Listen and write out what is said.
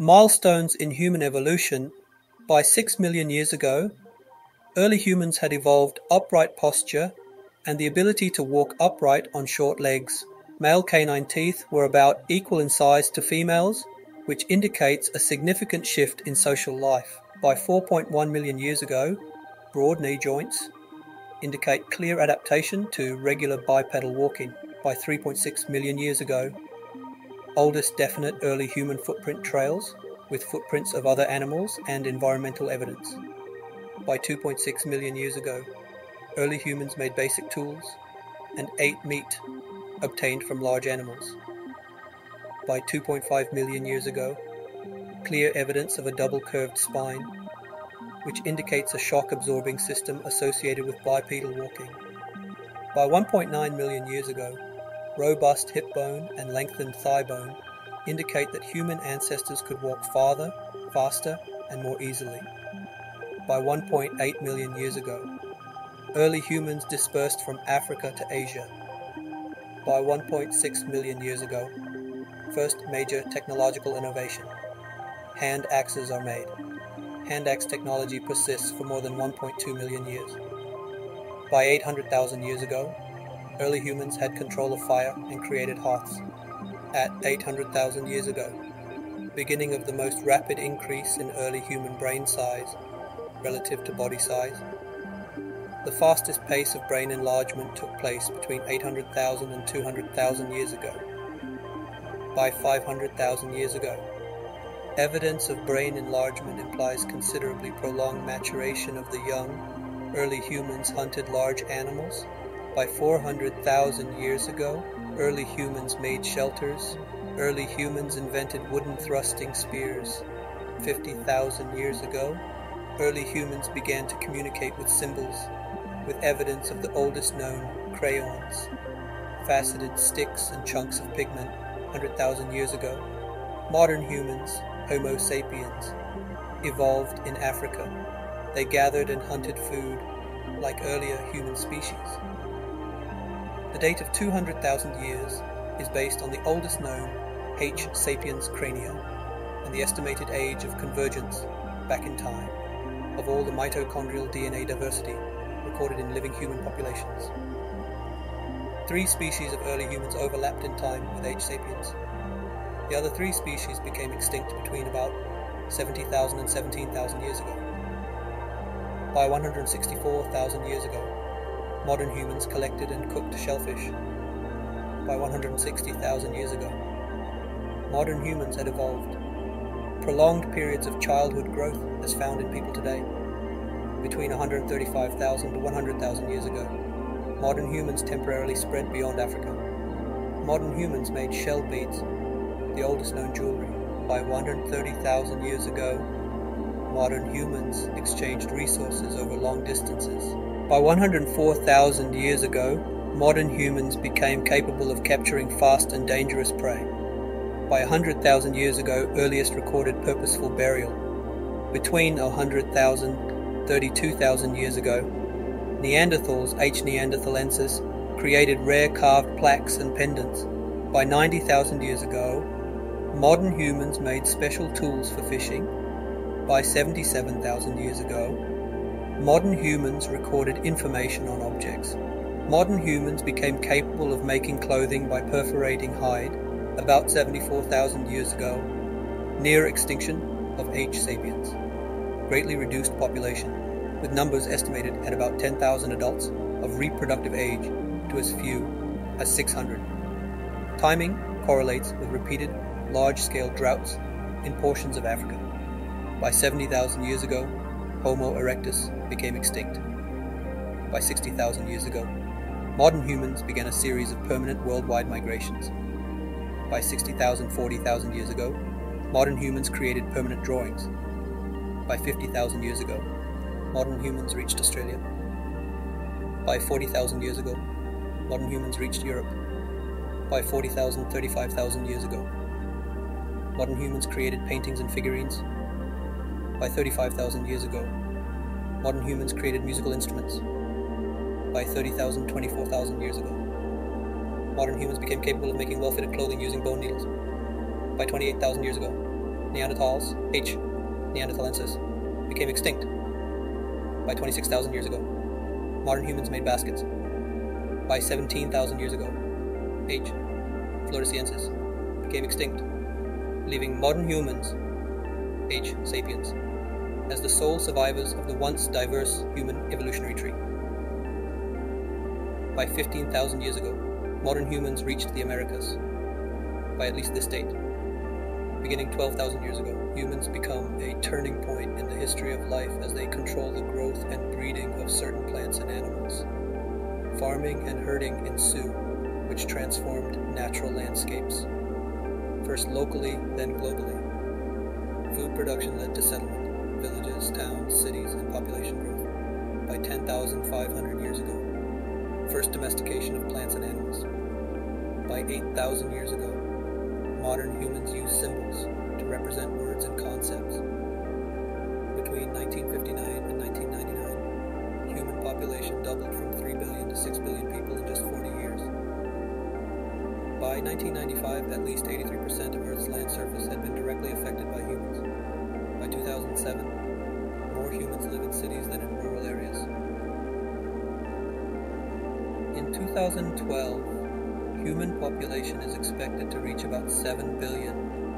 Milestones in human evolution By six million years ago, early humans had evolved upright posture and the ability to walk upright on short legs. Male canine teeth were about equal in size to females, which indicates a significant shift in social life. By 4.1 million years ago, broad knee joints indicate clear adaptation to regular bipedal walking. By 3.6 million years ago, oldest definite early human footprint trails with footprints of other animals and environmental evidence. By 2.6 million years ago, early humans made basic tools and ate meat obtained from large animals. By 2.5 million years ago, clear evidence of a double curved spine, which indicates a shock absorbing system associated with bipedal walking. By 1.9 million years ago, robust hip bone and lengthened thigh bone indicate that human ancestors could walk farther, faster, and more easily. By 1.8 million years ago, early humans dispersed from Africa to Asia. By 1.6 million years ago, first major technological innovation. Hand axes are made. Hand axe technology persists for more than 1.2 million years. By 800,000 years ago, early humans had control of fire and created hearths. At 800,000 years ago, beginning of the most rapid increase in early human brain size relative to body size. The fastest pace of brain enlargement took place between 800,000 and 200,000 years ago. By 500,000 years ago, evidence of brain enlargement implies considerably prolonged maturation of the young. Early humans hunted large animals by 400,000 years ago, early humans made shelters. Early humans invented wooden thrusting spears. 50,000 years ago, early humans began to communicate with symbols, with evidence of the oldest known crayons, faceted sticks and chunks of pigment 100,000 years ago. Modern humans, Homo sapiens, evolved in Africa. They gathered and hunted food like earlier human species. The date of 200,000 years is based on the oldest known H. sapiens cranium and the estimated age of convergence back in time of all the mitochondrial DNA diversity recorded in living human populations. Three species of early humans overlapped in time with H. sapiens. The other three species became extinct between about 70,000 and 17,000 years ago. By 164,000 years ago, modern humans collected and cooked shellfish by 160,000 years ago. Modern humans had evolved. Prolonged periods of childhood growth as found in people today. Between 135,000 to 100,000 years ago, modern humans temporarily spread beyond Africa. Modern humans made shell beads, the oldest known jewelry. By 130,000 years ago, modern humans exchanged resources over long distances by 104,000 years ago, modern humans became capable of capturing fast and dangerous prey. By 100,000 years ago, earliest recorded purposeful burial. Between 100,000 32,000 years ago, Neanderthals H. neanderthalensis created rare carved plaques and pendants. By 90,000 years ago, modern humans made special tools for fishing. By 77,000 years ago, modern humans recorded information on objects. Modern humans became capable of making clothing by perforating hide about 74,000 years ago, near extinction of H. sapiens. Greatly reduced population, with numbers estimated at about 10,000 adults of reproductive age to as few as 600. Timing correlates with repeated large scale droughts in portions of Africa. By 70,000 years ago, Homo erectus became extinct. By 60,000 years ago, modern humans began a series of permanent worldwide migrations. By 60,000, 40,000 years ago, modern humans created permanent drawings. By 50,000 years ago, modern humans reached Australia. By 40,000 years ago, modern humans reached Europe. By 40,000, 35,000 years ago, modern humans created paintings and figurines by 35,000 years ago. Modern humans created musical instruments by 30,000, 24,000 years ago. Modern humans became capable of making well fitted clothing using bone needles by 28,000 years ago. Neanderthals, H. neanderthalensis, became extinct by 26,000 years ago. Modern humans made baskets by 17,000 years ago. H. floresiensis, became extinct, leaving modern humans, H. sapiens, as the sole survivors of the once diverse human evolutionary tree. By 15,000 years ago, modern humans reached the Americas. By at least this date, beginning 12,000 years ago, humans become a turning point in the history of life as they control the growth and breeding of certain plants and animals. Farming and herding ensue, which transformed natural landscapes, first locally, then globally. Food production led to settlement, villages, towns, cities, and population growth by 10,500 years ago. First domestication of plants and animals. By 8,000 years ago, modern humans use symbols to represent words and concepts. Between 1959 and 1999, human population doubled from 3 billion to 6 billion people in just 40 years. By 1995, at least 83% of Earth's land surface had been directly affected by humans. By 2007, more humans live in cities than in rural areas. In 2012, human population is expected to reach about 7 billion